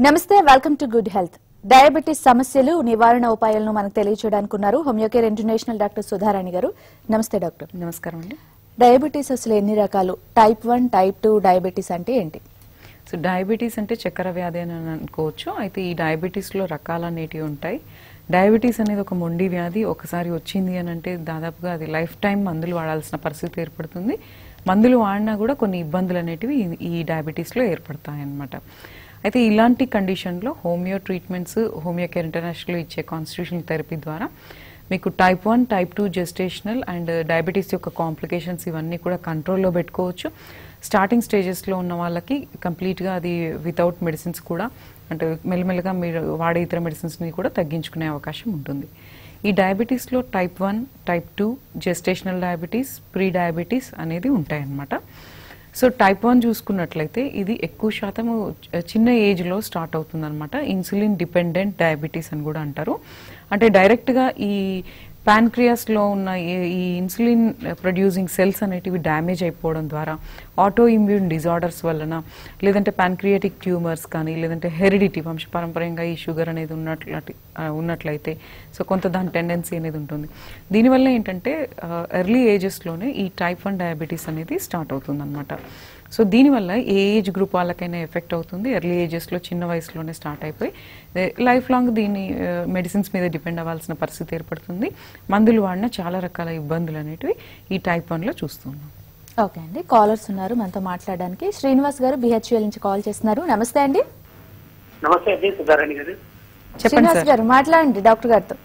నమస్తే welcome to good health. Diabetes సమస్యలు నివారణ ఉపాయాలను మనకు తెలియచేయడానికి ఉన్నారు హోమియోకేర్ ఇంటర్నేషనల్ డాక్టర్ సుధారాణి గారు. నమస్తే డాక్టర్. నమస్కారం అండి. డయాబెటీస్ అసలు ఎన్ని రకాలు? Type one type two diabetes అంటే ఏంటి? సో డయాబెటీస్ అంటే చక్కెర వ్యాధి అని అనుకోవచ్చు. అయితే ఈ డయాబెటీస్లో రకాలు అనేటివి ఉంటాయి. డయాబెటీస్ అనేది ఒక మొండి వ్యాధి. ఒకసారి వచ్చింది అని అంటే దాదాపుగా అది లైఫ్ టైం మందులు వాడాల్సిన పరిస్థితి ఏర్పడుతుంది. మందులు వాడినా కూడా కొన్ని ఇబ్బందులు అనేటివి ఈ- ఈ డయాబెటీస్లో ఏర్పడతాయి అన్నమాట అయితే ఇలాంటి కండిషన్లో homeo treatments homeo care international ఇచ్చే కాన్స్టిట్యూషన్ థెరపీ ద్వారా మీకు type one type two gestational and diabetes యొక్క కాంప్లికేషన్స్ ఇవన్నీ కూడా కంట్రోల్లో పెట్టుకోవచ్చు. స్టార్టింగ్ స్టేజెస్లో ఉన్న వాళ్ళకి కంప్లీట్గా అది వితౌట్ మెడిసిన్స్ కూడా అంటే మెల్లమెల్లగా మీరు వాడే ఇతర మెడిసిన్స్ని కూడా తగ్గించుకునే అవకాశం ఉంటుంది. ఈ డయాబెటీస్లో type one type two gestational diabetes pre diabetes అనేది ఉంటాయన్నమాట. సో టైప్ వన్ చూసుకున్నట్లయితే ఇది ఎక్కువ శాతం చిన్న ఏజ్లో స్టార్ట్ అవుతుంది అనమాట ఇన్సులిన్ డిపెండెంట్ డయాబెటీస్ అని కూడా అంటారు. అంటే డైరెక్ట్గా ఈ ప్యాన్క్రియాస్లో ఉన్న ఈ- ఈ ఇన్సులిన్ ప్రొడ్యూసింగ్ సెల్స్ అనేటివి డ్యామేజ్ అయిపోవడం ద్వారా ఆటో ఇమ్యూన్ డిజార్డర్స్ వలన లేదంటే ప్యాన్క్రియాటిక్ ట్యూమర్స్ కానీ లేదంటే హెరిడిటీ వంశపారంపర్యంగా ఈ షుగర్ అనేది ఉన్నట్ల ఉన్నట్లయితే సో కొంత దాని టెండెన్సీ అనేది ఉంటుంది. దీనివల్ల ఏంటంటే ఎర్లీ ఏజెస్లోనే ఈ టైప్ వన్ డయాబెటీస్ అనేది స్టార్ట్ అవుతుంది అనమాట సో దీనివల్ల ఏ ఏజ్ గ్రూప్ వాళ్ళకైనా ఎఫెక్ట్ అవుతుంది. ఎర్లీ ఏజెస్లో చిన్న వయసులోనే స్టార్ట్ అయిపోయి లైఫ్ లాంగ్ దీన్ని మెడిసిన్స్ మీద డిపెండ్ అవ్వాల్సిన పరిస్థితి ఏర్పడుతుంది. మందులు వాడిన చాలా రకాల ఇబ్బందులు అనేటివి ఈ టైప్ వన్లో చూస్తున్నాం ఓకే అండి. కాలర్స్ ఉన్నారు మనతో మాట్లాడడానికి. శ్రీనివాస్ గారు బిహెచ్ఎల్ నుంచి కాల్ చేస్తున్నారు. నమస్తే అండి. నమస్తే అండి సుధారాణి గారు. చెప్పండి శ్రీనివాస్ సార్. గారు మాట్లాడండి డాక్టర్ గారితో.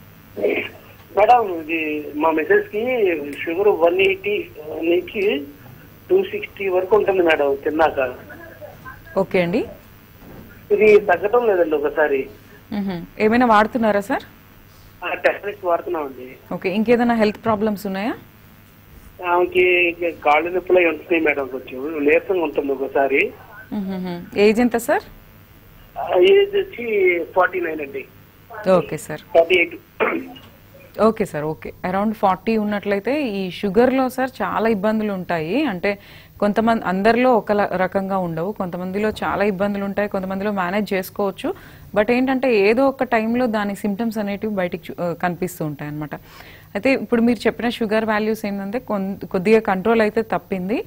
మేడం ఇది మా మెసేజ్కి షుగర్ వన్ ఎయిటీ నుంచి టూ సిక్స్టీ వరకు ఉంటుంది మేడం తిన్నాక. ఓకే అండి. ఇది తగ్గటం లేదండి ఒకసారి. ఏమైనా వాడుతున్నారా సార్? టాబ్లెట్స్ వాడుతున్నామండి. ఓకే ఇంకేదైనా హెల్త్ ప్రాబ్లమ్స్ ఉన్నాయా? ఆమెకి కాళ్ళు నొప్పులు అవి ఉంటున్నాయి మేడం కొంచెం. నీరసంగా ఉంటుంది ఒకసారి. ఏజ్ ఎంత సార్? ఏజ్ వచ్చి ఫార్టీ నైన్ అండి. Okay sir. Forty eight. Okay sir okay. Around forty ఉన్నట్లయితే ఈ షుగర్లో సార్ చాలా ఇబ్బందులు ఉంటాయి అంటే కొంతమంది అందరిలో ఒక రకంగా ఉండవు. కొంతమందిలో చాలా ఇబ్బందులు ఉంటాయి కొంతమందిలో మేనేజ్ చేసుకోవచ్చు. బట్ ఏంటంటే ఏదో ఒక టైంలో దాని సిమ్టమ్స్ అనేటివి బయటికి చూ- కనిపిస్తూ ఉంటాయి అనమాట అయితే ఇప్పుడు మీరు చెప్పిన షుగర్ వాల్యూస్ ఏంటంటే కొద్దిగా కంట్రోల్ అయితే తప్పింది.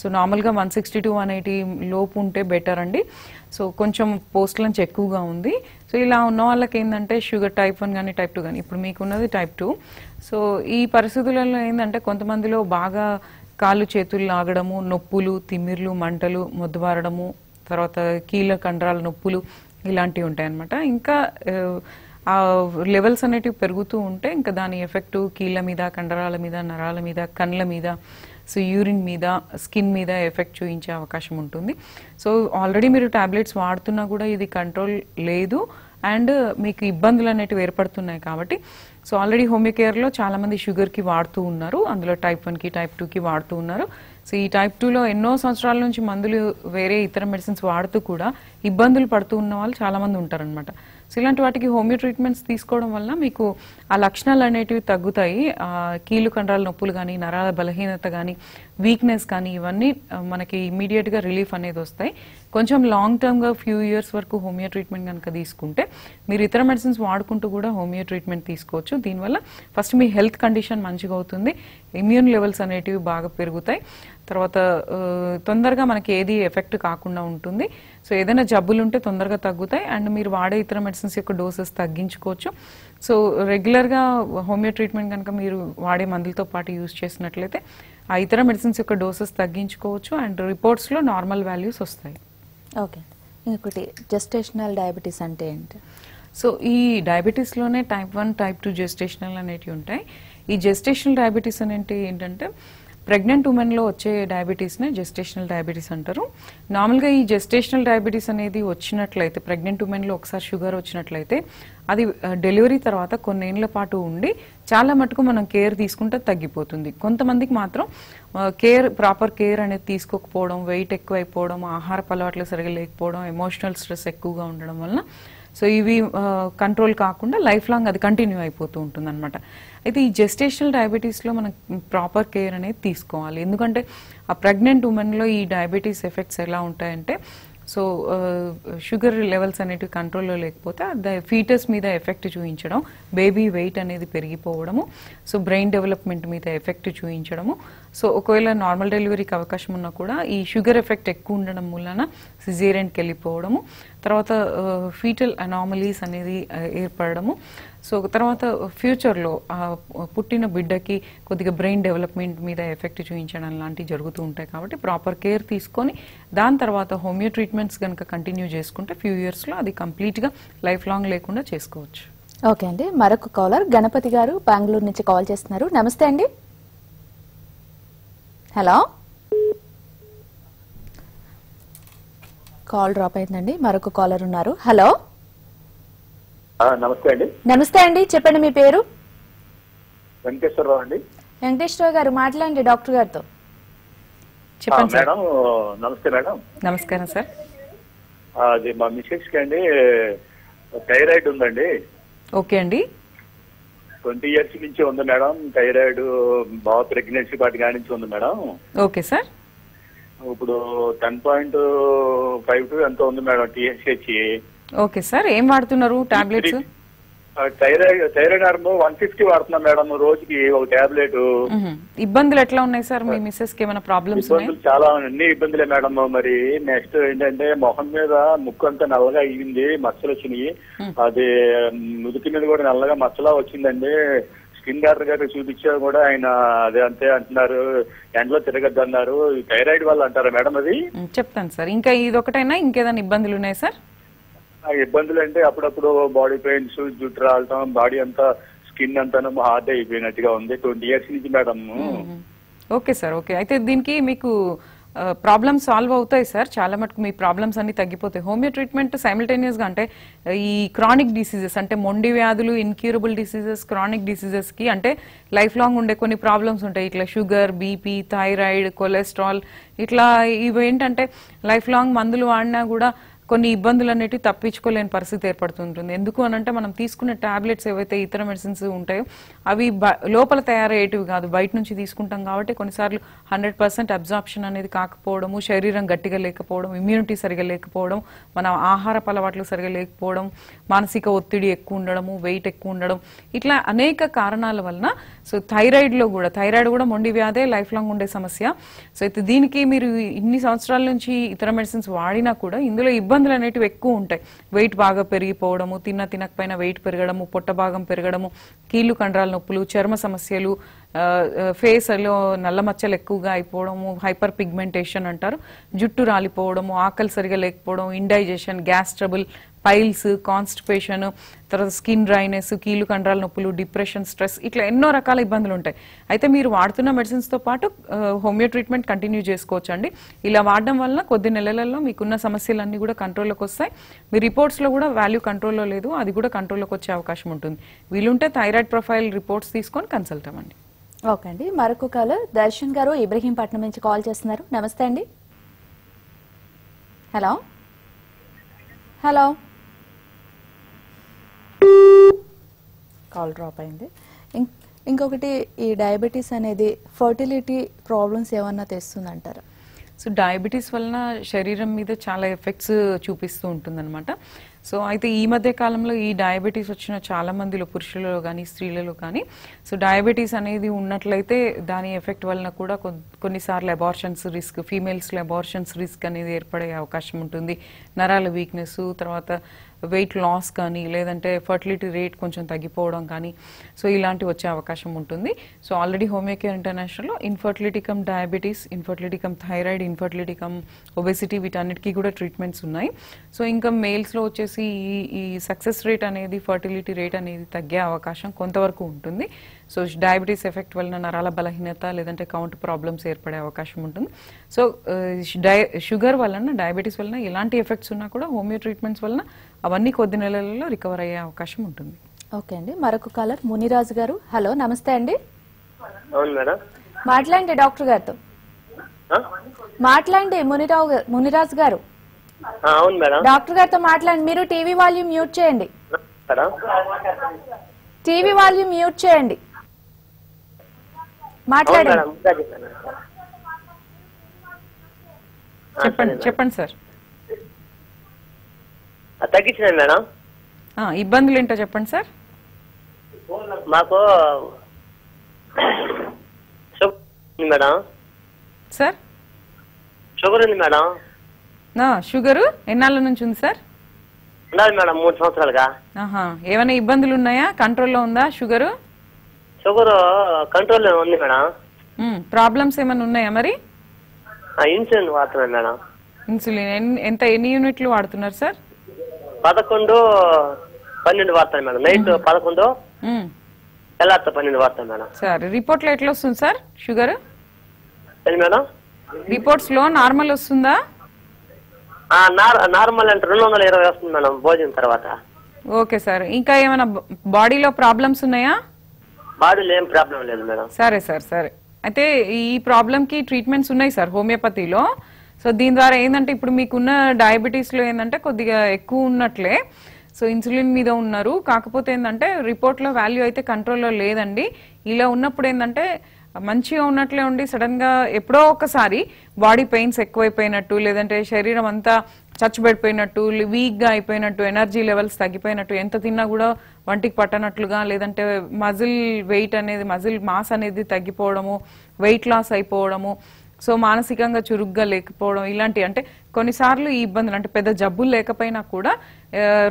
సో నార్మల్గా one sixty to one eighty లోపు ఉంటే బెటర్ అండి. సో కొంచెం పోస్ట్ లంచ్ ఎక్కువగా ఉంది. సో ఇలా ఉన్న వాళ్ళకి ఏంటంటే షుగర్ టైప్ వన్ కానీ టైప్ టూ కానీ ఇప్పుడు మీకు ఉన్నది టైప్ టూ. సో ఈ పరిస్థితులలో ఏంటంటే కొంతమందిలో బాగా కాళ్ళు చేతులు లాగడము నొప్పులు తిమ్మిర్లు మంటలు మొద్దుబారడము తర్వాత కీళ్ళ కండరాల నొప్పులు ఇలాంటివి ఉంటాయన్నమాట. ఇంకా ఆ, లెవెల్స్ అనేటివి పెరుగుతూ ఉంటే ఇంకా దాని ఎఫెక్ట్ కీళ్ళ మీద కండరాల మీద నరాల మీద కండ్ల మీద సో యూరిన్ మీద స్కిన్ మీద ఎఫెక్ట్ చూపించే అవకాశం ఉంటుంది. సో ఆల్రెడీ మీరు టాబ్లెట్స్ వాడుతున్నా కూడా ఇది కంట్రోల్ లేదు అండ్ మీకు ఇబ్బందులు అనేటివి ఏర్పడుతున్నాయి కాబట్టి సో ఆల్రెడీ హోమియో కేర్లో చాలా మంది షుగర్కి వాడుతూ ఉన్నారు. అందులో టైప్ వన్కి టైప్ టూకి వాడుతూ ఉన్నారు. సో ఈ టైప్ టూలో ఎన్నో సంవత్సరాల నుంచి మందులు వేరే ఇతర మెడిసిన్స్ వాడుతూ కూడా ఇబ్బందులు పడుతూ ఉన్న వాళ్ళు చాలా మంది ఉంటారనమాట సో ఇలాంటి వాటికి హోమియో ట్రీట్మెంట్స్ తీసుకోవడం వల్ల మీకు ఆ లక్షణాలు అనేటివి తగ్గుతాయి. ఆ కీళ్ళు కండరాల నొప్పులు కానీ నరాల బలహీనత కానీ వీక్నెస్ కానీ ఇవన్నీ మనకి ఇమీడియట్గా రిలీఫ్ అనేది వస్తాయి. కొంచెం లాంగ్ టర్మ్గా ఫ్యూ ఇయర్స్ వరకు హోమియో ట్రీట్మెంట్ కనుక తీసుకుంటే మీరు ఇతర మెడిసిన్స్ వాడుకుంటూ కూడా హోమియో ట్రీట్మెంట్ తీసుకోవచ్చు. దీనివల్ల ఫస్ట్ మీ హెల్త్ కండిషన్ మంచిగా అవుతుంది ఇమ్యూన్ లెవెల్స్ అనేటివి బాగా పెరుగుతాయి. తర్వాత తొందరగా మనకి ఏది ఎఫెక్ట్ కాకుండా ఉంటుంది. సో ఏదైనా జబ్బులు ఉంటే తొందరగా తగ్గుతాయి అండ్ మీరు వాడే ఇతర మెడిసిన్స్ యొక్క డోసెస్ తగ్గించుకోవచ్చు. సో రెగ్యులర్గా హోమియో ట్రీట్మెంట్ కనుక మీరు వాడే మందులతో పాటు యూజ్ చేసినట్లయితే ఆ ఇతర మెడిసిన్స్ యొక్క డోసెస్ తగ్గించుకోవచ్చు అండ్ రిపోర్ట్స్లో నార్మల్ వాల్యూస్ వస్తాయి. ఓకే ఇంకొకటి జెస్టేషనల్ డయాబెటీస్ అంటే ఏంటి? సో ఈ డయాబెటీస్లోనే type one type two gestational అనేటివి ఉంటాయి. ఈ జెస్టేషనల్ డయాబెటీస్ అనేటి ఏంటంటే ప్రెగ్నెంట్ ఉమెన్లో వచ్చే డయాబెటీస్నే జెస్టేషనల్ డయాబెటీస్ అంటారు. నార్మల్గా ఈ జెస్టేషనల్ డయాబెటీస్ అనేది వచ్చినట్లయితే ప్రెగ్నెంట్ ఉమెన్లో ఒకసారి షుగర్ వచ్చినట్లయితే అది డెలివరీ తర్వాత కొన్నేళ్ళ పాటు ఉండి చాలా మటుకు మనం కేర్ తీసుకుంటే తగ్గిపోతుంది. కొంతమందికి మాత్రం కేర్ ప్రాపర్ కేర్ అనేది తీసుకోకపోవడం వెయిట్ ఎక్కువైపోవడం ఆహార అలవాట్లు సరిగా లేకపోవడం ఎమోషనల్ స్ట్రెస్ ఎక్కువగా ఉండడం వలన సో ఇవి కంట్రోల్ కాకుండా లైఫ్ లాంగ్ అది కంటిన్యూ అయిపోతూ ఉంటుంది అనమాట అయితే ఈ జెస్టేషనల్ డయాబెటీస్లో మనం ప్రాపర్ కేర్ అనేది తీసుకోవాలి. ఎందుకంటే ఆ ప్రెగ్నెంట్ ఉమెన్లో ఈ డయాబెటీస్ ఎఫెక్ట్స్ ఎలా ఉంటాయంటే సో షుగర్ లెవెల్స్ అనేటివి కంట్రోల్లో లేకపోతే ద ఫీటస్ మీద ఎఫెక్ట్ చూపించడం బేబీ వెయిట్ అనేది పెరిగిపోవడము సో బ్రెయిన్ డెవలప్మెంట్ మీద ఎఫెక్ట్ చూపించడము సో ఒకవేళ నార్మల్ డెలివరీకి అవకాశం ఉన్నా కూడా ఈ షుగర్ ఎఫెక్ట్ ఎక్కువ ఉండడం వలన సిజేరియన్కి వెళ్ళిపోవడము. తర్వాత uh, ఫీటల్ అనామలీస్ అనేది uh, ఏర్పడము సో తర్వాత ఫ్యూచర్లో పుట్టిన బిడ్డకి కొద్దిగా బ్రెయిన్ డెవలప్మెంట్ మీద ఎఫెక్ట్ చూపించడం లాంటివి జరుగుతూ ఉంటాయి కాబట్టి ప్రాపర్ కేర్ తీసుకొని దాని తర్వాత హోమియో ట్రీట్మెంట్స్ కనుక కంటిన్యూ చేసుకుంటే ఫ్యూ ఇయర్స్లో అది కంప్లీట్గా లైఫ్ లాంగ్ లేకుండా చేసుకోవచ్చు. ఓకే అండి. మరొక కాలర్ గణపతి గారు బెంగళూరు నుంచి కాల్ చేస్తున్నారు. నమస్తే అండి. హలో. కాల్ డ్రాప్ అయిందండి. మరొక కాలర్ ఉన్నారు. హలో. నమస్తే అండి. నమస్తే అండి. చెప్పండి మీ పేరు? వెంకటేశ్వరరావు అండి. వెంకటేశ్వర గారు మాట్లాడండి డాక్టర్ గారితో. చెప్పండి మేడం నమస్తే మేడం. నమస్కారం సార్. ఆ, అది మా మిస్సెస్కి అండి థైరాయిడ్ ఉందండి. ఓకే అండి. ట్వంటీ ఇయర్స్ నుంచి ఉంది మేడం. థైరాయిడ్ బాగా ప్రెగ్నెన్సీ పాటి కాడి నుంచి ఉంది మేడం. Okay sir. ఇప్పుడు టెన్ పాయింట్ ఫైవ్ టు ఎంతో ఉంది మేడం టీఎస్హెచ్ ఓకే సార్ ఏం వాడుతున్నారు tablets? Thyroid thyroid hormone one fifty వాడుతున్నాం మేడం రోజుకి ఒక టాబ్లెట్. ఇబ్బందులు ఎట్లా ఉన్నాయి సార్ మీ మిస్సెస్కి ఏమైనా ప్రాబ్లమ్స్ ఇబ్బందులు చాలా అన్ని ఇబ్బందులే మేడం. మరి నెక్స్ట్ ఏంటంటే మొహం మీద ముక్కు అంతా నల్లగా అయ్యింది మచ్చలు వచ్చినాయి. అది ముదుటి మీద కూడా నల్లగా మచ్చలా వచ్చిందండి. స్కిన్ డాక్టర్ గారికి చూపించా కూడా ఆయన అదే అంతే అంటున్నారు. ఎండలో తిరగద్దు అన్నారు థైరాయిడ్ వల్ల అంటారా మేడం అది? చెప్తాను సార్. ఇంకా ఇదొకటైనా ఇంకేదైనా ఇబ్బందులు ఉన్నాయి సార్? ఇబ్బందులు అంటే అప్పుడప్పుడు బాడీ పెయిన్స్ జుట్టు రావటం బాడీ అంతా స్కిన్ అంతా హార్డ్ అయిపోయినట్టుగా ఉంది. ట్వంటీ ఇయర్స్ నుంచి మేడం ఓకే సార్ ఓకే. అయితే దీనికి మీకు ప్రాబ్లమ్స్ సాల్వ్ అవుతాయి సార్. చాలా మటుకు మీ ప్రాబ్లమ్స్ అన్ని తగ్గిపోతాయి. హోమియో ట్రీట్మెంట్ సైమిల్టేనియస్గా అంటే ఈ క్రానిక్ డిసీజెస్ అంటే మొండి వ్యాధులు ఇన్క్యూరబుల్ డిసీజెస్ క్రానిక్ డిసీజెస్కి అంటే లైఫ్ లాంగ్ ఉండే కొన్ని ప్రాబ్లమ్స్ ఉంటాయి. ఇట్లా షుగర్ బీపీ థైరాయిడ్ కొలెస్ట్రాల్ ఇట్లా ఇవి ఏంటంటే లైఫ్ లాంగ్ మందులు వాడినా కూడా కొన్ని ఇబ్బందులు అనేటివి తప్పించుకోలేని పరిస్థితి ఏర్పడుతుంటుంది. ఎందుకు అని అంటే మనం తీసుకునే టాబ్లెట్స్ ఏవైతే ఇతర మెడిసిన్స్ ఉంటాయో అవి బ- లోపల తయారయ్యేటివి కాదు. బయట నుంచి తీసుకుంటాం కాబట్టి కొన్నిసార్లు హండ్రెడ్ పర్సెంట్ అబ్జార్ప్షన్ అనేది కాకపోవడము శరీరం గట్టిగా లేకపోవడం ఇమ్యూనిటీ సరిగా లేకపోవడం మన ఆహారపు అలవాట్లు సరిగా లేకపోవడం మానసిక ఒత్తిడి ఎక్కువ ఉండడము వెయిట్ ఎక్కువ ఉండడం ఇట్లా అనేక కారణాల వలన సో థైరాయిడ్లో కూడా థైరాయిడ్ కూడా మొండి వ్యాధే లైఫ్ లాంగ్ ఉండే సమస్య. సో అయితే దీనికి మీరు ఇన్ని సంవత్సరాల నుంచి ఇతర మెడిసిన్స్ వాడినా కూడా ఇందులో ఇబ్బంది ఇబ్బందులు అనేటివి ఎక్కువ ఉంటాయి. వెయిట్ బాగా పెరిగిపోవడము తిన్న తినకపోయినా వెయిట్ పెరగడము పొట్ట భాగం పెరగడము కీళ్ళు కండరాల నొప్పులు చర్మ సమస్యలు ఫేస్లో నల్ల మచ్చలు ఎక్కువగా అయిపోవడము హైపర్ పిగ్మెంటేషన్ అంటారు. జుట్టు రాలిపోవడము ఆకలి సరిగా లేకపోవడం indigestion gas trouble piles constipation తర్వాత స్కిన్ డ్రైనెస్ కీళ్ళు కండరాల నొప్పులు డిప్రెషన్ స్ట్రెస్ ఇట్లా ఎన్నో రకాల ఇబ్బందులు ఉంటాయి. అయితే మీరు వాడుతున్న మెడిసిన్స్తో పాటు హోమియో ట్రీట్మెంట్ కంటిన్యూ చేసుకోవచ్చు అండి ఇలా వాడడం వల్ల కొద్ది నెలలలో మీకున్న సమస్యలన్నీ కూడా కంట్రోల్లోకి వస్తాయి. మీ రిపోర్ట్స్లో కూడా వాల్యూ కంట్రోల్లో లేదు అది కూడా కంట్రోల్లోకి వచ్చే అవకాశం ఉంటుంది. వీలుంటే థైరాయిడ్ ప్రొఫైల్ రిపోర్ట్స్ తీసుకొని కన్సల్ట్ అవ్వండి. ఓకే అండి. మరొక కాలర్ దర్శన్ గారు ఇబ్రహీంపట్నం నుంచి కాల్ చేస్తున్నారు. నమస్తే అండి. హలో. హలో. కాల్ డ్రాప్ అయింది. ఇంకొకటి ఈ డయాబెటీస్ అనేది ఫర్టిలిటీ ప్రాబ్లమ్స్ ఏమన్నా తెస్తుందంటారా? సో డయాబెటీస్ వలన శరీరం మీద చాలా ఎఫెక్ట్స్ చూపిస్తూ ఉంటుందన్నమాట. సో అయితే ఈ మధ్య కాలంలో ఈ డయాబెటీస్ వచ్చిన చాలా మందిలో పురుషులలో కానీ స్త్రీలలో కానీ సో డయాబెటీస్ అనేది ఉన్నట్లయితే దాని ఎఫెక్ట్ వలన కూడా కొన్నిసార్లు అబార్షన్స్ రిస్క్ ఫీమేల్స్లో అబార్షన్స్ రిస్క్ అనేది ఏర్పడే అవకాశం ఉంటుంది. నరాల వీక్నెస్ తర్వాత వెయిట్ లాస్ కానీ లేదంటే ఫర్టిలిటీ రేట్ కొంచెం తగ్గిపోవడం కానీ సో ఇలాంటివి వచ్చే అవకాశం ఉంటుంది. So already Homeocare ఇంటర్నేషనల్లో infertility cum diabetes infertility cum thyroid infertility cum obesity వీటన్నిటికీ కూడా ట్రీట్మెంట్స్ ఉన్నాయి. సో ఇంకా మేల్స్లో వచ్చేసి ఈ ఈ సక్సెస్ రేట్ అనేది ఫర్టిలిటీ రేట్ అనేది తగ్గే అవకాశం కొంతవరకు ఉంటుంది. సో డయాబెటీస్ ఎఫెక్ట్ వలన నరాల బలహీనత లేదంటే కౌంట్ ప్రాబ్లమ్స్ ఏర్పడే అవకాశం ఉంటుంది. సో షుగర్ వలన డయాబెటీస్ వలన ఎలాంటి ఎఫెక్ట్స్ ఉన్నా కూడా హోమియో ట్రీట్మెంట్స్ వలన అవన్నీ కొద్ది నెలలలో రికవర్ అయ్యే అవకాశం ఉంటుంది. ఓకే అండి. మరొక కాలర్ మునిరాజు గారు. హలో నమస్తే అండి. అవును మేడం. మాట్లాడండి డాక్టర్ గారితో. మాట్లాడండి మునిరావు గారు మునిరాజు గారు. అవును మేడం. డాక్టర్ గారితో మాట్లాడండి. మీరు టీవీ వాల్యూమ్ మ్యూట్ చేయండి. టీవీ వాల్యూమ్ మ్యూట్ చేయండి. మాట్లాడండి. చెప్పండి చెప్పండి సార్. తగ్గించినాయి మేడం. ఇబ్బందులు ఏంటో చెప్పండి సార్. మాకు మేడం. సార్? షుగర్ ఉంది మేడం. షుగరు ఎన్నాళ్ళ నుంచి ఉంది సార్? ఉండాలి మేడం మూడు సంవత్సరాలుగా. ఏమైనా ఇబ్బందులు ఉన్నాయా? కంట్రోల్లో ఉందా షుగరు? షుగర్ కంట్రోల్లో ఉంది మేడం. ప్రాబ్లమ్స్ ఏమైనా ఉన్నాయా మరి? ఇన్సులిన్ వాడుతున్నాను మేడం. ఇన్సులిన్ ఎంత ఎన్ని యూనిట్లు వాడుతున్నారు సార్? పదకొండు పన్నెండు వాడతాను మేడం. నైట్ పదకొండు. తెల్లారితో పన్నెండు వాడతాను మేడం. సార్ రిపోర్ట్లో ఎట్లా వస్తుంది సార్? షుగర్? మేడం? రిపోర్ట్స్లో నార్మల్ వస్తుందా? నార్మల్ అంటే రెండు వందల ఇరవై వస్తుంది మేడం భోజనం తర్వాత. Okay sir. ఇంకా ఏమైనా బాడీలో ప్రాబ్లమ్స్ ఉన్నాయా? బాడీలో ఏం ప్రాబ్లం లేదు మేడం. సరే సార్ సరే. అయితే ఈ ప్రాబ్లమ్కి ట్రీట్మెంట్స్ ఉన్నాయి సార్ హోమియోపతిలో. సో దీని ద్వారా ఏంటంటే ఇప్పుడు మీకున్న డయాబెటీస్లో ఏంటంటే కొద్దిగా ఎక్కువ ఉన్నట్లే. సో ఇన్సులిన్ మీద ఉన్నారు. కాకపోతే ఏంటంటే రిపోర్ట్లో వాల్యూ అయితే కంట్రోల్లో లేదండి. ఇలా ఉన్నప్పుడు ఏంటంటే మంచిగా ఉన్నట్లే ఉండి సడన్గా ఎప్పుడో ఒకసారి బాడీ పెయిన్స్ ఎక్కువైపోయినట్టు లేదంటే శరీరం అంతా చచ్చుబడిపోయినట్టు వీక్గా అయిపోయినట్టు ఎనర్జీ లెవెల్స్ తగ్గిపోయినట్టు ఎంత తిన్నా కూడా వంటికి పట్టనట్లుగా లేదంటే మజిల్ వెయిట్ అనేది మజిల్ మాస్ అనేది తగ్గిపోవడము వెయిట్ లాస్ అయిపోవడము సో మానసికంగా చురుగ్గా లేకపోవడం ఇలాంటి అంటే కొన్నిసార్లు ఈ ఇబ్బందులు అంటే పెద్ద జబ్బులు లేకపోయినా కూడా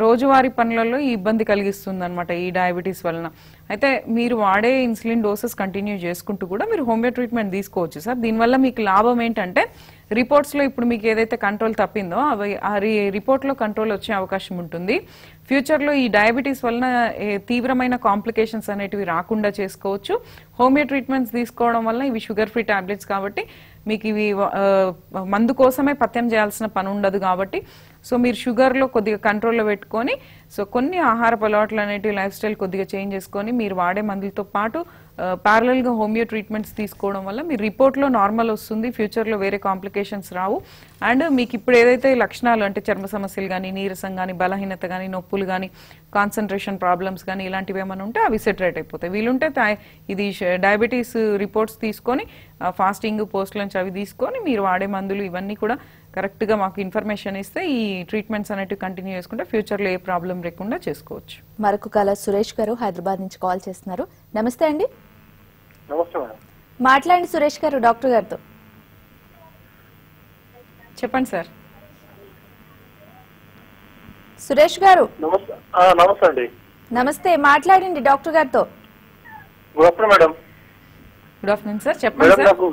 రోజువారీ పనులలో ఈ ఇబ్బంది కలిగిస్తుంది అనమాట ఈ డయాబెటీస్ వలన. అయితే మీరు వాడే ఇన్సులిన్ డోసెస్ కంటిన్యూ చేసుకుంటూ కూడా మీరు హోమియో ట్రీట్మెంట్ తీసుకోవచ్చు సార్. దీనివల్ల మీకు లాభం ఏంటంటే రిపోర్ట్స్లో ఇప్పుడు మీకు ఏదైతే కంట్రోల్ తప్పిందో అవి ఆ రిపోర్ట్లో కంట్రోల్ వచ్చే అవకాశం ఉంటుంది. ఫ్యూచర్లో ఈ డయాబెటీస్ వలన తీవ్రమైన కాంప్లికేషన్స్ అనేటివి రాకుండా చేసుకోవచ్చు. హోమియో ట్రీట్మెంట్స్ తీసుకోవడం వల్ల ఇవి షుగర్ ఫ్రీ టాబ్లెట్స్ కాబట్టి మీకు ఇవి మందు కోసమే పథ్యం చేయాల్సిన పని ఉండదు కాబట్టి సో మీరు షుగర్లో కొద్దిగా కంట్రోల్లో పెట్టుకొని సో కొన్ని ఆహార అలవాట్లు అనేటివి లైఫ్ స్టైల్ కొద్దిగా చేంజ్ చేసుకొని మీరు వాడే మందులతో పాటు ప్యారలల్గా హోమియో ట్రీట్మెంట్స్ తీసుకోవడం వల్ల మీ రిపోర్ట్లో నార్మల్ వస్తుంది ఫ్యూచర్లో వేరే కాంప్లికేషన్స్ రావు. అండ్ మీకు ఇప్పుడు ఏదైతే లక్షణాలు అంటే చర్మ సమస్యలు కానీ నీరసం కానీ బలహీనత కానీ నొప్పులు కానీ కాన్సన్ట్రేషన్ ప్రాబ్లమ్స్ కానీ ఇలాంటివి ఏమైనా ఉంటే అవి సెటరేట్ అయిపోతాయి. వీలుంటే ఇది డయాబెటీస్ రిపోర్ట్స్ తీసుకొని ఫాస్టింగ్ పోస్ట్ లంచ్ అవి తీసుకొని మీరు వాడే మందులు ఇవన్నీ కూడా కరెక్ట్గా మాకు ఇన్ఫర్మేషన్ ఇస్తే ఈ ట్రీట్మెంట్స్ అనేటివి కంటిన్యూ చేసుకుంటే ఫ్యూచర్లో ఏ ప్రాబ్లం లేకుండా చేసుకోవచ్చు. మరొక కాల సురేష్ గారు హైదరాబాద్ నుంచి కాల్ చేస్తున్నారు. నమస్తే అండి. నమస్తే మేడం. మాట్లాడండి సురేష్ గారు డాక్టర్ గారితో. చెప్పండి సార్. సురేష్ గారు. నమస్తే అండి. నమస్తే మాట్లాడండి డాక్టర్ గారితో. Good afternoon madam. Good afternoon sir చెప్పండి మేడం సార్. నాకు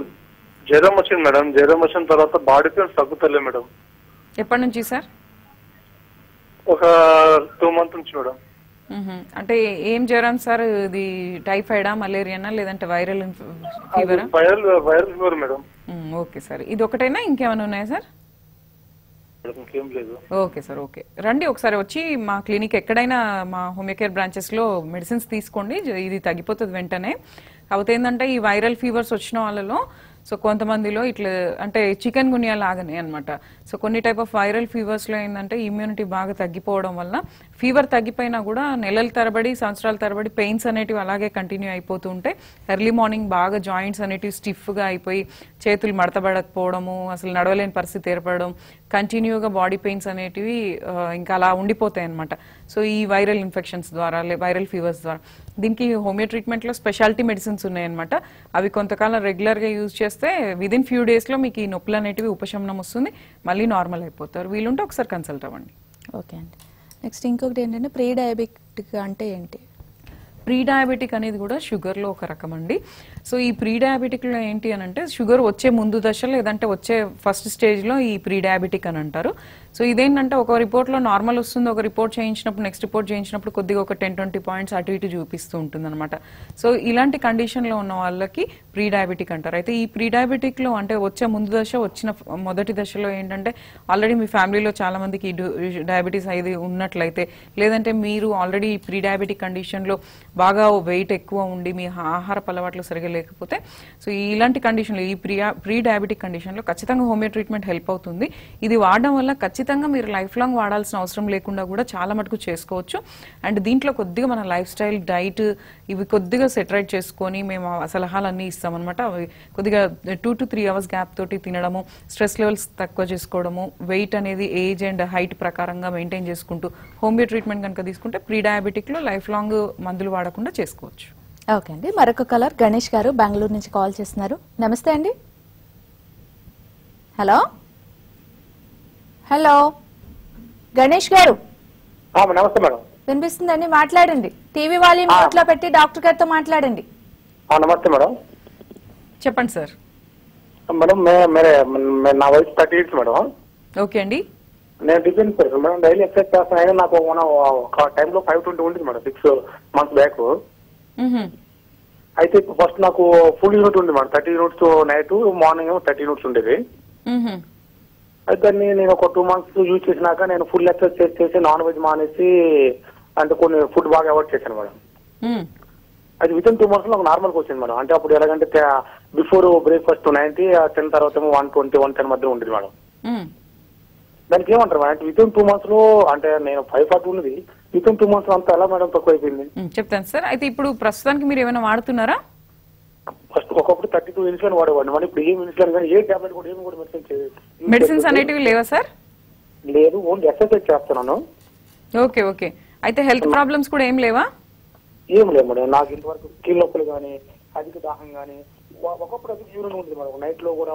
జ్వరం వచ్చింది మేడం. జ్వరం వచ్చిన తర్వాత బాడీ పెయిన్స్ తగ్గుతలే మేడం. ఎప్పటి నుంచి సార్? ఒక టూ మంత్ నుంచి మేడం. అంటే ఏం జ్వరం సార్? ఇది టైఫాయిడా మలేరియానా లేదంటే viral ఫీవరా? Viral viral fever madam. Okay sir. ఇది ఒకటేనా? ఇంకేమైనా ఉన్నాయా సార్? Okay sir okay. రండి ఒకసారి వచ్చి మా క్లినిక్ ఎక్కడైనా మా హోమియోకేర్ బ్రాంచెస్లో మెడిసిన్స్ తీసుకోండి. ఇది తగ్గిపోతుంది వెంటనే. కాకపోతే ఏంటంటే ఈ వైరల్ ఫీవర్స్ వచ్చిన వాళ్ళలో సో కొంతమందిలో ఇట్లా అంటే చికెన్ గునియా లాగానే అనమాట సో కొన్ని టైప్ ఆఫ్ వైరల్ ఫీవర్స్లో ఏంటంటే ఇమ్యూనిటీ బాగా తగ్గిపోవడం వల్ల ఫీవర్ తగ్గిపోయినా కూడా నెలల తరబడి సంవత్సరాల తరబడి పెయిన్స్ అనేటివి అలాగే కంటిన్యూ అయిపోతూ ఉంటే ఎర్లీ మార్నింగ్ బాగా జాయింట్స్ అనేటివి స్టిఫ్గా అయిపోయి చేతులు మడతబడకపోవడము అసలు నడవలేని పరిస్థితి ఏర్పడడం కంటిన్యూగా బాడీ పెయిన్స్ అనేటివి ఇంకా అలా ఉండిపోతాయి అనమాట సో ఈ వైరల్ ఇన్ఫెక్షన్స్ ద్వారా వైరల్ ఫీవర్స్ ద్వారా. దీనికి హోమియో ట్రీట్మెంట్లో స్పెషాలిటీ మెడిసిన్స్ ఉన్నాయన్నమాట. అవి కొంతకాలం రెగ్యులర్గా యూజ్ చేస్తే విదిన్ ఫ్యూ డేస్లో మీకు ఈ నొప్పులు అనేటివి ఉపశమనం వస్తుంది. మళ్ళీ నార్మల్ అయిపోతారు. వీలుంటే ఒకసారి కన్సల్ట్ అవ్వండి. ఓకే అండి. నెక్స్ట్ ఇంకొకటి ఏంటంటే ప్రీ డయాబెటిక్ అంటే ఏంటి? ప్రీ డయాబెటిక్ అనేది కూడా షుగర్లో ఒక రకం అండి. సో ఈ ప్రీ డయాబెటిక్లో ఏంటి అని అంటే షుగర్ వచ్చే ముందు దశ లేదంటే వచ్చే ఫస్ట్ స్టేజ్లో ఈ ప్రీ డయాబెటిక్ అని అంటారు. సో ఇదేంటంటే ఒక రిపోర్ట్లో నార్మల్ వస్తుంది ఒక రిపోర్ట్ చేయించినప్పుడు నెక్స్ట్ రిపోర్ట్ చేయించినప్పుడు కొద్దిగా ఒక టెన్ ట్వంటీ పాయింట్స్ అటు ఇటు చూపిస్తూ ఉంటుంది అనమాట సో ఇలాంటి కండిషన్లో ఉన్న వాళ్ళకి ప్రీ డయాబెటిక్ అంటారు. అయితే ఈ ప్రీ డయాబెటిక్లో అంటే వచ్చే ముందు దశ వచ్చిన మొదటి దశలో ఏంటంటే ఆల్రెడీ మీ ఫ్యామిలీలో చాలా మందికి డయాబెటీస్ అయితే ఉన్నట్లయితే లేదంటే మీరు ఆల్రెడీ ప్రీ డయాబెటిక్ కండిషన్లో బాగా వెయిట్ ఎక్కువ ఉండి మీ ఆహార అలవాట్లు సరిగా లేకపోతే సో ఇలాంటి కండిషన్లో ఈ ప్రీ ప్రీ డయాబెటిక్ కండిషన్లో ఖచ్చితంగా హోమియో ట్రీట్మెంట్ హెల్ప్ అవుతుంది. ఇది వాడడం వల్ల ఖచ్చితంగా ఖచ్చితంగా మీరు లైఫ్ లాంగ్ వాడాల్సిన అవసరం లేకుండా కూడా చాలా మటుకు చేసుకోవచ్చు. అండ్ దీంట్లో కొద్దిగా మన లైఫ్ స్టైల్ డైట్ ఇవి కొద్దిగా సెటరైట్ చేసుకొని మేము ఆ సలహాలన్నీ ఇస్తామన్నమాట. అవి కొద్దిగా two to three hours gap తోటి తినడము స్ట్రెస్ లెవెల్స్ తక్కువ చేసుకోవడము వెయిట్ అనేది ఏజ్ అండ్ హైట్ ప్రకారంగా మెయింటైన్ చేసుకుంటూ హోమియో ట్రీట్మెంట్ కనుక తీసుకుంటే ప్రీ డయాబెటిక్లో లైఫ్ లాంగ్ మందులు వాడకుండా చేసుకోవచ్చు. ఓకే అండి. మరొక కలర్ గణేష్ గారు బెంగళూరు నుంచి కాల్ చేస్తున్నారు. నమస్తే అండి. Hello hello. గణేష్ గారు. నమస్తే మేడం. వినిపిస్తుందండి? మాట్లాడండి. టీవీ వాల్యూమ్ మ్యూట్లో పెట్టి డాక్టర్ గారితో మాట్లాడండి. ఆ, నమస్తే మేడం. చెప్పండి సార్. మేడం మే- మేరే మే- నా వయసు థర్టీ ఎయిట్స్ మేడం. ఓకే అండి. నేను defence person madam daily exercise చేస్తాను. అయినా నాకు మన ఒక టైంలో ఫైవ్ ట్వంటీ ఉంటుంది మేడం సిక్స్ మంత్స్ బ్యాక్. అయితే ఇప్పుడు ఫస్ట్ నాకు ఫుల్ యూనిట్ ఉంది madam thirty units night morning thirty units ఉండేది. అయితే దాన్ని నేను ఒక టూ మంత్స్ యూజ్ చేసినాక నేను ఫుల్ ఎక్సర్సైజ్ చేసి నాన్ వెజ్ మానేసి అంటే కొన్ని ఫుడ్ బాగా అవాయిడ్ చేశాను మేడం. మ్. అది విత్ ఇన్ టూ మంత్స్ నాకు నార్మల్గా వచ్చింది మేడం. అంటే అప్పుడు ఎలాగంటే బిఫోర్ బ్రేక్ఫాస్ట్ నైన్టీ టెన్ తర్వాత ఏమో వన్ ట్వంటీ వన్ టెన్ మధ్య ఉండేది మేడం. మ్. దానికి ఏమంటారు మేడం? అంటే విత్ ఇన్ టూ మంత్స్లో అంటే నేను ఫైవ్ ఫార్టీ ఉన్నది. విత్ ఇన్ టూ మంత్స్ అంతా ఎలా మేడం తక్కువ అయిపోయింది మ్, చెప్తాను సార్. అయితే ఇప్పుడు ప్రస్తుతానికి మీరు ఏమైనా వాడుతున్నారా? ఫస్ట్ ఒకప్పుడు థర్టీ టూ ఇన్సులిన్ వాడేవాడిని. మరి ఇప్పుడు ఏం ఇన్సులిన్ కానీ ఏ టాబ్లెట్ కూడా ఏమి కూడా మెడిసిన్ మెడిసిన్స్ అనేటివి లేవా సార్? లేదు ఓన్లీ ఎక్సర్సైజ్ చేస్తున్నాను. Okay okay. అయితే హెల్త్ ప్రాబ్లమ్స్ కూడా ఏం లేవా? ఏం లేదు మేడం. నాకు ఇంతవరకు కీళ్ళ నొప్పులు కానీ అధిక దాహం కానీ ఒకప్పుడు అధిక యూరిన్ ఉంది మేడం. నైట్లో కూడా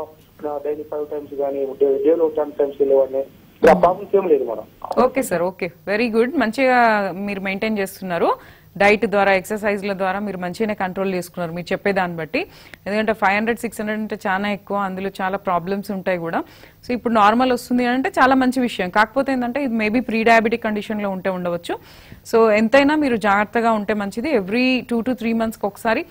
డైలీ ఫైవ్ టైమ్స్ కానీ డేలో టెన్ టైమ్స్ వెళ్ళేవాడిని. ప్రాబ్లమ్స్ ఏం లేదు madam. Okay sir okay. Very good. మంచిగా మీరు మెయింటైన్ చేస్తున్నారు. డైట్ ద్వారా ఎక్సర్సైజ్ల ద్వారా మీరు మంచిగానే కంట్రోల్ చేసుకున్నారు. మీరు చెప్పేదాన్ని బట్టి. ఎందుకంటే ఫైవ్ హండ్రెడ్ సిక్స్ హండ్రెడ్ అంటే చాలా ఎక్కువ. అందులో చాలా ప్రాబ్లమ్స్ ఉంటాయి కూడా. సో ఇప్పుడు నార్మల్ వస్తుంది అని అంటే చాలా మంచి విషయం. కాకపోతే ఏంటంటే ఇది మేబీ ప్రీ డయాబెటిక్ కండిషన్లో ఉంటే ఉండవచ్చు. సో ఎంతైనా మీరు జాగ్రత్తగా ఉంటే మంచిది. ఎవ్రీ టూ టు త్రీ మంత్స్కి ఒకసారి.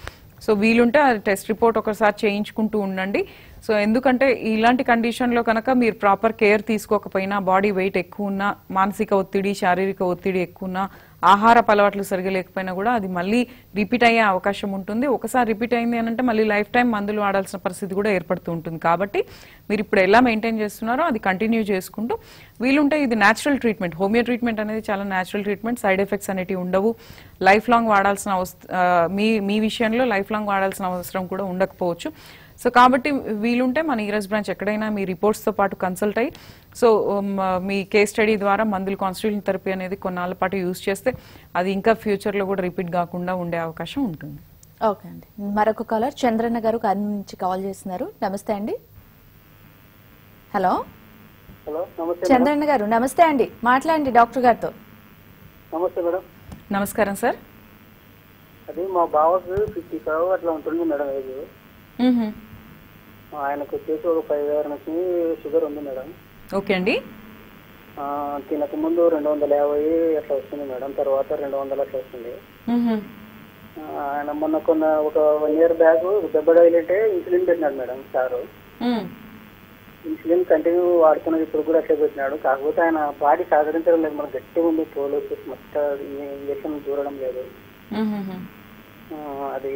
సో వీలుంటే ఆ టెస్ట్ రిపోర్ట్ ఒకసారి చేయించుకుంటూ ఉండండి. సో ఎందుకంటే ఇలాంటి కండిషన్లో కనుక మీరు ప్రాపర్ కేర్ తీసుకోకపోయినా బాడీ వెయిట్ ఎక్కువ ఉన్నా మానసిక ఒత్తిడి శారీరక ఒత్తిడి ఎక్కువ ఉన్నా ఆహారపు అలవాట్లు సరిగా లేకపోయినా కూడా అది మళ్ళీ రిపీట్ అయ్యే అవకాశం ఉంటుంది. ఒకసారి రిపీట్ అయింది అని అంటే మళ్ళీ లైఫ్ టైం మందులు వాడాల్సిన పరిస్థితి కూడా ఏర్పడుతూ ఉంటుంది. కాబట్టి మీరు ఇప్పుడు ఎలా మెయింటైన్ చేస్తున్నారో అది కంటిన్యూ చేసుకుంటూ వీలుంటే ఇది న్యాచురల్ ట్రీట్మెంట్ హోమియో ట్రీట్మెంట్ అనేది చాలా న్యాచురల్ ట్రీట్మెంట్ సైడ్ ఎఫెక్ట్స్ అనేటివి ఉండవు. లైఫ్ లాంగ్ వాడాల్సిన అవస- మీ మీ విషయంలో లైఫ్ లాంగ్ వాడాల్సిన అవసరం కూడా ఉండకపోవచ్చు. సో కాబట్టి వీలుంటే మన ఈరస్ బ్రాంచ్ ఎక్కడైనా మీ రిపోర్ట్స్తో పాటు కన్సల్ట్ అయ్యి సో మీ కేస్ స్టడీ ద్వారా మందులు కాన్స్టిట్యూషన్ థెరపీ అనేది కొన్నాళ్ళ పాటు యూజ్ చేస్తే అది ఇంకా ఫ్యూచర్లో కూడా రిపీట్ కాకుండా ఉండే అవకాశం ఉంటుంది. ఓకే అండి. మరొక కాలర్ చంద్రన్న గారు నుంచి కాల్ చేస్తున్నారు. నమస్తే అండి. హలో? హలో నమస్తే చంద్రన్న గారు నమస్తే అండి. మాట్లాడండి డాక్టర్ గారితో. నమస్తే మేడం. నమస్కారం సార్. అది మా బావకు ఫిఫ్టీ ఫైవ్ అట్లా ఉంటుంది మేడం ఏజ్. ఆయనకు వచ్చేసి ఒక ఫైవ్ నుంచి షుగర్ ఉంది మేడం. ఓకే అండి. తినక ముందు రెండు వందల యాభై అట్లా వస్తుంది మేడం తర్వాత రెండు వందలు అట్లా వస్తుంది. ఆయన మొన్న కొన్న ఒక వన్ ఇయర్ బ్యాక్ దెబ్బ తగిలింటే ఇన్సులిన్ పెట్టినాడు మేడం సారు. ఇన్సులిన్ కంటిన్యూ వాడుతున్నది ఇప్పుడు కూడా అట్లే పెట్టినాడు. కాకపోతే ఆయన బాడీ సహకరించడం లేదు మనకు గట్టిగా ఉంది తోలు వచ్చేసి మొత్తం ఇంజక్షన్ దూరడం లేదు. అది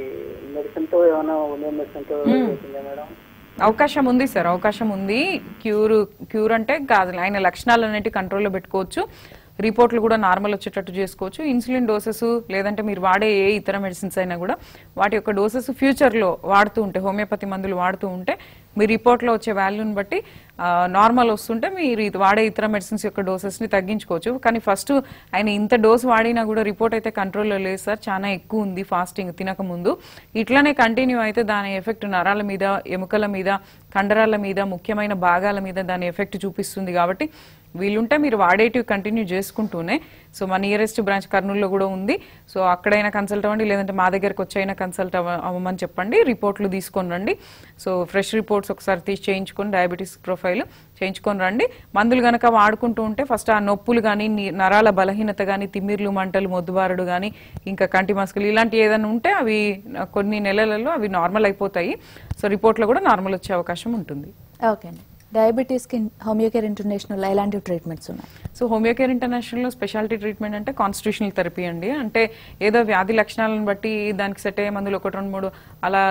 మెడిసిన్తో ఏమైనా ఉండే మెడిసిన్తో మేడం? అవకాశం ఉంది సార్ అవకాశం ఉంది. క్యూర్ క్యూర్ అంటే కాదు ఆయన లక్షణాలు అనేవి కంట్రోల్లో పెట్టుకోవచ్చు. రిపోర్ట్లు కూడా నార్మల్ వచ్చేటట్టు చేసుకోవచ్చు. ఇన్సులిన్ డోసెస్ లేదంటే మీరు వాడే ఏ ఇతర మెడిసిన్స్ అయినా కూడా వాటి యొక్క డోసెస్ ఫ్యూచర్లో వాడుతూ ఉంటే హోమియోపతి మందులు వాడుతూ ఉంటే మీ రిపోర్ట్లో వచ్చే వాల్యూని బట్టి నార్మల్ వస్తుంటే మీరు ఇది వాడే ఇతర మెడిసిన్స్ యొక్క డోసెస్ని తగ్గించుకోవచ్చు. కానీ ఫస్ట్ ఆయన ఇంత డోస్ వాడినా కూడా రిపోర్ట్ అయితే కంట్రోల్లో లేదు సార్. చాలా ఎక్కువ ఉంది ఫాస్టింగ్ తినకముందు ఇట్లానే కంటిన్యూ అయితే దాని ఎఫెక్ట్ నరాల మీద ఎముకల మీద కండరాల మీద ముఖ్యమైన భాగాల మీద దాని ఎఫెక్ట్ చూపిస్తుంది కాబట్టి వీలుంటే మీరు వాడేటివి కంటిన్యూ చేసుకుంటూనే సో మా నియరెస్ట్ బ్రాంచ్ కర్నూలులో కూడా ఉంది. సో అక్కడైనా కన్సల్ట్ అవ్వండి లేదంటే మా దగ్గరకు వచ్చైనా కన్సల్ట్ అవ్వ అవ్వమని చెప్పండి. రిపోర్ట్లు తీసుకొని రండి. సో ఫ్రెష్ రిపోర్ట్స్ ఒకసారి తీసి చేయించుకొని డయాబెటీస్ ప్రొఫైల్ చేయించుకొని రండి. మందులు గనక వాడుకుంటూ ఉంటే ఫస్ట్ ఆ నొప్పులు కానీ నరాల బలహీనత కానీ తిమ్మిర్లు మంటలు మొద్దుబారుడు కానీ ఇంకా కంటి మస్కులు ఇలాంటి ఏదైనా ఉంటే అవి కొన్ని నెలలలో అవి నార్మల్ అయిపోతాయి. సో రిపోర్ట్లో కూడా నార్మల్ వచ్చే అవకాశం ఉంటుంది. ఓకే అండి. డయాబెటీస్కి హోమియోకేర్ ఇంటర్నేషనల్ ఎలాంటి ట్రీట్మెంట్స్ ఉన్నాయి? సో హోమియోకేర్ ఇంటర్నేషనల్లో స్పెషాలిటీ ట్రీట్మెంట్ అంటే కాన్స్టిట్యూషనల్ థెరపీ అండి. అంటే ఏదో వ్యాధి లక్షణాలను బట్టి దానికి సెట్ అయ్యే మందులు ఒకటి రెండు మూడు అలా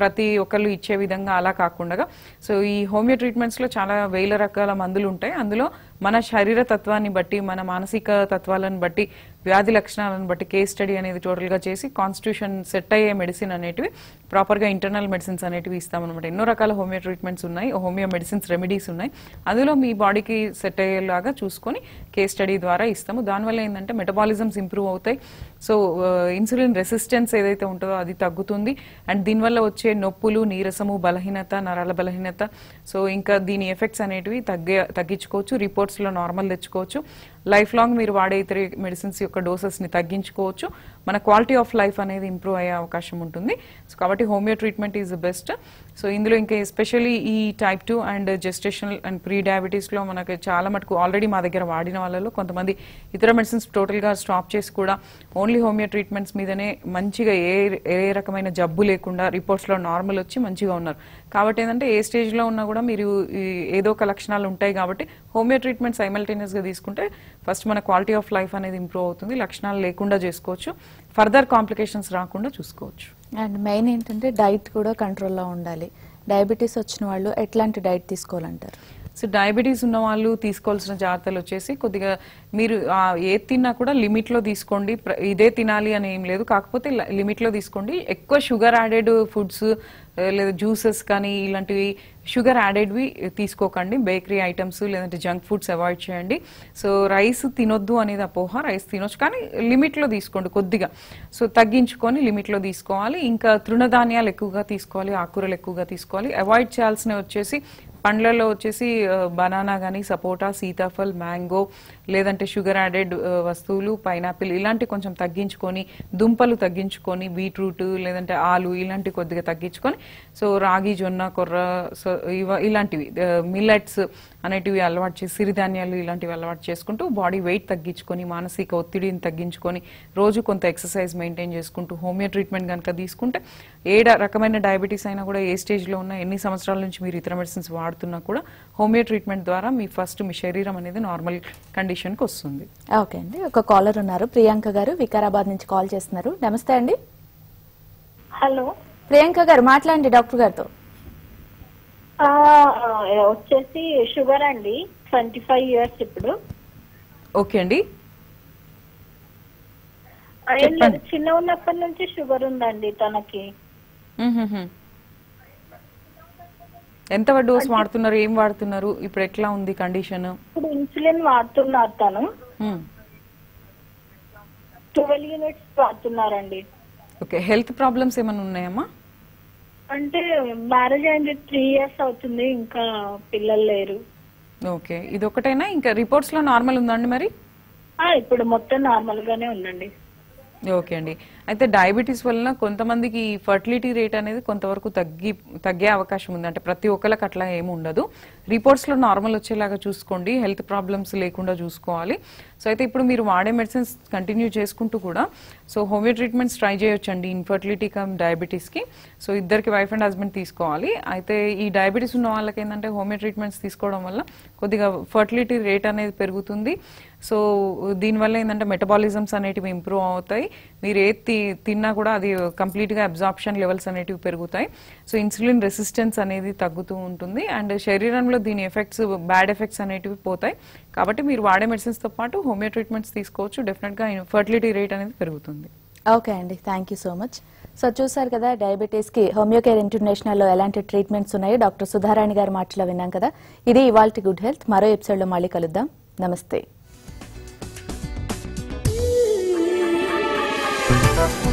ప్రతి ఒక్కళ్ళు ఇచ్చే విధంగా అలా కాకుండా. సో ఈ హోమియో ట్రీట్మెంట్స్లో చాలా వేల రకాల మందులు ఉంటాయి. అందులో మన శరీర తత్వాన్ని బట్టి మన మానసిక తత్వాలను బట్టి వ్యాధి లక్షణాలను బట్టి కేస్ స్టడీ అనేది టోటల్గా చేసి కాన్స్టిట్యూషన్ సెట్ అయ్యే మెడిసిన్ అనేటివి ప్రాపర్గా ఇంటర్నల్ మెడిసిన్స్ అనేటివి ఇస్తామన్నమాట. ఎన్నో రకాల హోమియో ట్రీట్మెంట్స్ ఉన్నాయి హోమియో మెడిసిన్స్ రెమెడీస్ ఉన్నాయి. అందులో మీ బాడీకి సెట్ అయ్యేలాగా చూసుకొని కేస్ స్టడీ ద్వారా ఇస్తాము. దానివల్ల ఏంటంటే మెటబాలిజమ్స్ ఇంప్రూవ్ అవుతాయి. సో ఇన్సులిన్ రెసిస్టెన్స్ ఏదైతే ఉంటుందో అది తగ్గుతుంది. అండ్ దీనివల్ల వచ్చే నొప్పులు నీరసము బలహీనత నరాల బలహీనత. సో ఇంకా దీని ఎఫెక్ట్స్ అనేటివి తగ్గే తగ్గించుకోవచ్చు. రిపోర్ట్స్లో నార్మల్ తెచ్చుకోవచ్చు. లైఫ్ లాంగ్ మీరు వాడే ఇతర మెడిసిన్స్ యొక్క డోసెస్ని తగ్గించుకోవచ్చు. మన క్వాలిటీ ఆఫ్ లైఫ్ అనేది ఇంప్రూవ్ అయ్యే అవకాశం ఉంటుంది. సో కాబట్టి homeo treatment is best. So ఇందులో ఇంకా ఎస్పెషల్లీ ఈ type two and gestational and pre డయాబెటీస్లో మనకి చాలా మటుకు ఆల్రెడీ మా దగ్గర వాడిన వాళ్ళలో కొంతమంది ఇతర మెడిసిన్స్ టోటల్గా స్టాప్ చేసి కూడా ఓన్లీ హోమియో ట్రీట్మెంట్స్ మీదనే మంచిగా ఏ ఏ రకమైన జబ్బు లేకుండా రిపోర్ట్స్లో నార్మల్ వచ్చి మంచిగా ఉన్నారు. కాబట్టి ఏంటంటే ఏ స్టేజ్లో ఉన్నా కూడా మీరు ఏదో ఒక లక్షణాలు ఉంటాయి కాబట్టి హోమియో ట్రీట్మెంట్ సైమల్టేనియస్గా తీసుకుంటే ఫస్ట్ మన క్వాలిటీ ఆఫ్ లైఫ్ అనేది ఇంప్రూవ్ అవుతుంది లక్షణాలు లేకుండా చేసుకోవచ్చు ఫర్దర్ కాంప్లికేషన్స్ రాకుండా చూసుకోవచ్చు. అండ్ మెయిన్ ఏంటంటే డైట్ కూడా కంట్రోల్లో ఉండాలి. డయాబెటీస్ వచ్చిన వాళ్ళు ఎట్లాంటి డైట్ తీసుకోవాలంటారు? సో డయాబెటీస్ ఉన్న వాళ్ళు తీసుకోవాల్సిన జాగ్రత్తలు వచ్చేసి కొద్దిగా మీరు ఏది తిన్నా కూడా లిమిట్లో తీసుకోండి. ప్ర- ఇదే తినాలి అని ఏం లేదు. కాకపోతే లిమిట్లో తీసుకోండి. ఎక్కువ షుగర్ యాడెడ్ ఫుడ్స్ లేదా జ్యూసెస్ కానీ ఇలాంటివి షుగర్ యాడెడ్వి తీసుకోకండి. బేకరీ ఐటమ్స్ లేదంటే జంక్ ఫుడ్స్ అవాయిడ్ చేయండి. సో రైస్ తినొద్దు అనేది అపోహ. రైస్ తినొచ్చు కానీ లిమిట్లో తీసుకోండి కొద్దిగా. సో తగ్గించుకొని లిమిట్లో తీసుకోవాలి. ఇంకా తృణధాన్యాలు ఎక్కువగా తీసుకోవాలి ఆకుకూరలు ఎక్కువగా తీసుకోవాలి. అవాయిడ్ చేయాల్సినవి వచ్చేసి పండ్లలో వచ్చేసి బనానా కానీ సపోటా సీతాఫల్ మ్యాంగో లేదంటే షుగర్ యాడెడ్ వస్తువులు పైనాపిల్ ఇలాంటి కొంచెం తగ్గించుకొని దుంపలు తగ్గించుకొని బీట్రూట్ లేదంటే ఆలు ఇలాంటి కొద్దిగా తగ్గించుకొని సో రాగి జొన్న కొర్ర సో ఇవ ఇలాంటివి మిల్లెట్స్ అనేటివి అలవాటు చేసి సిరిధాన్యాలు ఇలాంటివి అలవాటు చేసుకుంటూ బాడీ వెయిట్ తగ్గించుకొని మానసిక ఒత్తిడిని తగ్గించుకొని రోజు కొంత ఎక్సర్సైజ్ మెయింటైన్ చేసుకుంటూ హోమియో ట్రీట్మెంట్ కనుక తీసుకుంటే ఏ రకమైన డయాబెటీస్ అయినా కూడా ఏ స్టేజ్లో ఉన్నా ఎన్ని సంవత్సరాల నుంచి మీరు ఇతర మెడిసిన్స్ వాడుతున్నా కూడా హోమియో ట్రీట్మెంట్ ద్వారా మీ ఫస్ట్ మీ శరీరం అనేది నార్మల్ కండిషన్కి వస్తుంది. ఓకే అండి. ఒక కాలర్ ఉన్నారు. ప్రియాంక గారు వికారాబాద్ నుంచి కాల్ చేస్తున్నారు. నమస్తే అండి. హలో. ప్రియాంక గారు మాట్లాడండి డాక్టర్ గారితో. వచ్చేసి షుగర్ అండి ట్వంటీ ఫైవ్ ఇయర్స్ ఇప్పుడు. ఓకే అండి. చిన్న ఉన్నప్పటి నుంచి షుగర్ ఉందండి తనకి. ఎంత డోస్ వాడుతున్నారు ఏం వాడుతున్నారు ఇప్పుడు ఎట్లా ఉంది కండిషన్? ఇప్పుడు ఇన్సులిన్ వాడుతున్నారు తను. ట్వెల్వ్ యూనిట్స్ వాడుతున్నారండి. ఓకే హెల్త్ ప్రాబ్లమ్స్ ఏమైనా ఉన్నాయమ్మా? అంటే మ్యారేజ్ అయింది త్రీ ఇయర్స్ అవుతుంది ఇంకా పిల్లలు లేరు. ఓకే. ఇది ఒకటేనా ఇంకా రిపోర్ట్స్లో నార్మల్ ఉందండి మరి? ఆ, ఇప్పుడు మొత్తం నార్మల్ గానే ఉందండి. ఓకే అండి. అయితే డయాబెటీస్ వలన కొంతమందికి ఫర్టిలిటీ రేట్ అనేది కొంతవరకు తగ్గి తగ్గే అవకాశం ఉంది. అంటే ప్రతి ఒక్కరికి అట్లా ఏమి ఉండదు. రిపోర్ట్స్లో నార్మల్ వచ్చేలాగా చూసుకోండి. హెల్త్ ప్రాబ్లమ్స్ లేకుండా చూసుకోవాలి. సో అయితే ఇప్పుడు మీరు వాడే మెడిసిన్స్ కంటిన్యూ చేసుకుంటూ కూడా సో హోమియో ట్రీట్మెంట్స్ ట్రై చేయొచ్చండి. ఇన్ఫర్టిలిటీ కమ్ డయాబెటీస్కి. సో ఇద్దరికి వైఫ్ అండ్ హస్బెండ్ తీసుకోవాలి. అయితే ఈ డయాబెటీస్ ఉన్న వాళ్ళకి ఏంటంటే హోమియో ట్రీట్మెంట్స్ తీసుకోవడం వల్ల కొద్దిగా ఫర్టిలిటీ రేట్ అనేది పెరుగుతుంది. సో దీనివల్ల ఏంటంటే మెటబాలిజమ్స్ అనేటివి ఇంప్రూవ్ అవుతాయి. మీరు ఏది తి- తిన్నా కూడా అది కంప్లీట్గా అబ్జార్ప్షన్ లెవెల్స్ అనేటివి పెరుగుతాయి. సో ఇన్సులిన్ రెసిస్టెన్స్ అనేది తగ్గుతూ ఉంటుంది. అండ్ శరీరంలో దీని ఎఫెక్ట్స్ బ్యాడ్ ఎఫెక్ట్స్ అనేటివి పోతాయి. కాబట్టి మీరు వాడే మెడిసిన్స్తో పాటు హోమియో ట్రీట్మెంట్స్ తీసుకోవచ్చు. డెఫినెట్గా ఫర్టిలిటీ రేట్ అనేది పెరుగుతుంది. ఓకే అండి. Thank you so much. So చూసారు కదా డయాబెటీస్కి హోమియో ఇంటర్నేషనల్ ఎలాంటి ట్రీట్మెంట్స్ ఉన్నాయో డాక్టర్ సుధారాణి గారి మాటలో విన్నాం కదా. ఇది ఇవాల్టి గుడ్ హెల్త్. మరో ఎపిసోడ్లో మళ్ళీ కలుద్దాం. నమస్తే. Thank you.